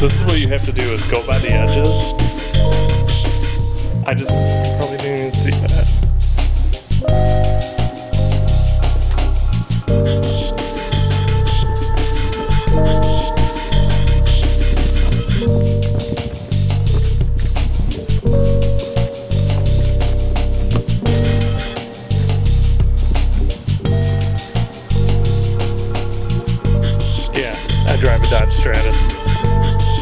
this, is what you have to do is go by the edges. I just Dodge Stratus.